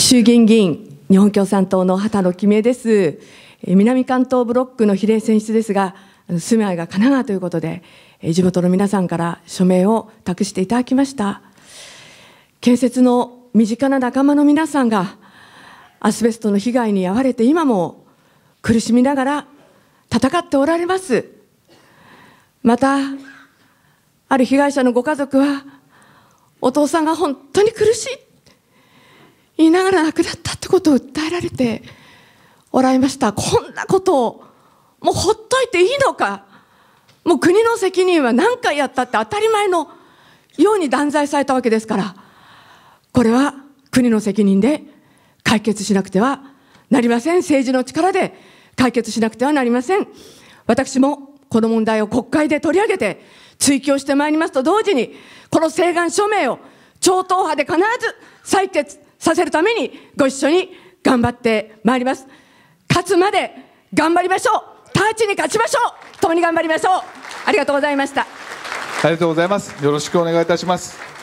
衆議院議員日本共産党の畑野公恵です。南関東ブロックの比例選出ですが住まいが神奈川ということで地元の皆さんから署名を託していただきました。建設の身近な仲間の皆さんがアスベストの被害に遭われて今も苦しみながら戦っておられます。またある被害者のご家族はお父さんが本当に苦しい。言いながら亡くなったってことを訴えられておられました。こんなことをもうほっといていいのか。もう国の責任は何回やったって当たり前のように断罪されたわけですから。これは国の責任で解決しなくてはなりません。政治の力で解決しなくてはなりません。私もこの問題を国会で取り上げて追及してまいりますと同時にこの請願署名を超党派で必ず採決させるためにご一緒に頑張ってまいります。勝つまで頑張りましょう。タッチに勝ちましょう。共に頑張りましょう。ありがとうございました。ありがとうございます。よろしくお願いいたします。